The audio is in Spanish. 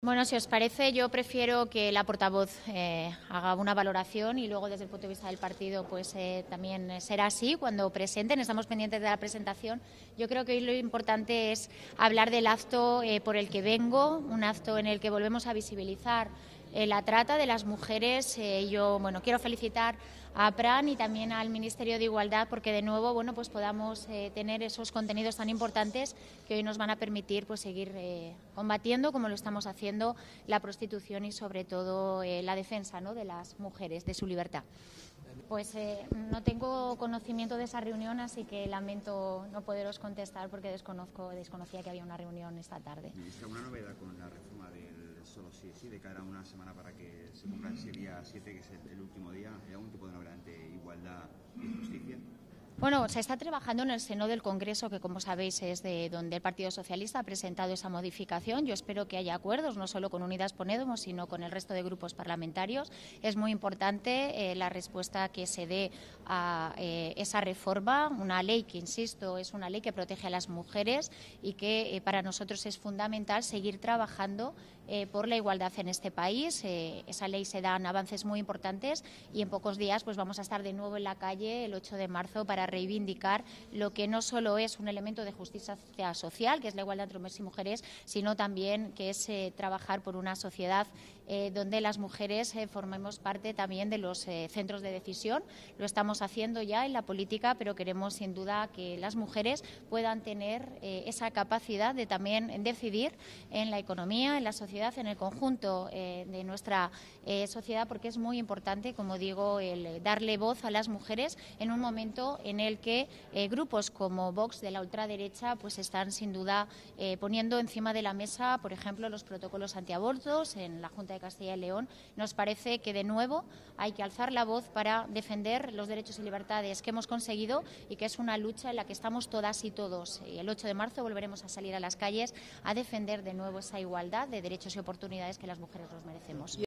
Bueno, si os parece, yo prefiero que la portavoz eh, haga una valoración y luego desde el punto de vista del partido pues eh, también será así cuando presenten. Estamos pendientes de la presentación. Yo creo que hoy lo importante es hablar del acto eh, por el que vengo, un acto en el que volvemos a visibilizar eh, la trata de las mujeres. Eh, yo bueno, quiero felicitar a PRAN y también al Ministerio de Igualdad porque de nuevo bueno, pues podamos eh, tener esos contenidos tan importantes que hoy nos van a permitir pues, seguir combatiendo, como lo estamos haciendo, la prostitución y sobre todo la defensa ¿no? de las mujeres, de su libertad. Pues no tengo conocimiento de esa reunión, así que lamento no poderos contestar porque desconozco, desconocía que había una reunión esta tarde. ¿Alguna novedad con la reforma del solo sí, sí, de cara a una semana para que se cumpla ese día 7, que es el, último día? ¿Hay algún tipo de ante igualdad? Bueno, se está trabajando en el seno del Congreso, que como sabéis es de donde el Partido Socialista ha presentado esa modificación. Yo espero que haya acuerdos, no solo con Unidas Podemos, sino con el resto de grupos parlamentarios. Es muy importante eh, la respuesta que se dé a eh, esa reforma, una ley que, insisto, es una ley que protege a las mujeres y que eh, para nosotros es fundamental seguir trabajando eh, por la igualdad en este país. Eh, esa ley se dan avances muy importantes y en pocos días pues vamos a estar de nuevo en la calle el 8 de marzo para reivindicar lo que no solo es un elemento de justicia social, que es la igualdad entre hombres y mujeres, sino también que es eh, trabajar por una sociedad eh, donde las mujeres eh, formemos parte también de los eh, centros de decisión. Lo estamos haciendo ya en la política, pero queremos sin duda que las mujeres puedan tener esa capacidad de también decidir en la economía, en la sociedad, en el conjunto de nuestra sociedad, porque es muy importante, como digo, el darle voz a las mujeres en un momento en el que eh, grupos como Vox de la ultraderecha pues están sin duda eh, poniendo encima de la mesa, por ejemplo, los protocolos antiabortos en la Junta de Castilla y León. Nos parece que de nuevo hay que alzar la voz para defender los derechos y libertades que hemos conseguido y que es una lucha en la que estamos todas y todos. Y el 8 de marzo volveremos a salir a las calles a defender de nuevo esa igualdad de derechos y oportunidades que las mujeres nos merecemos.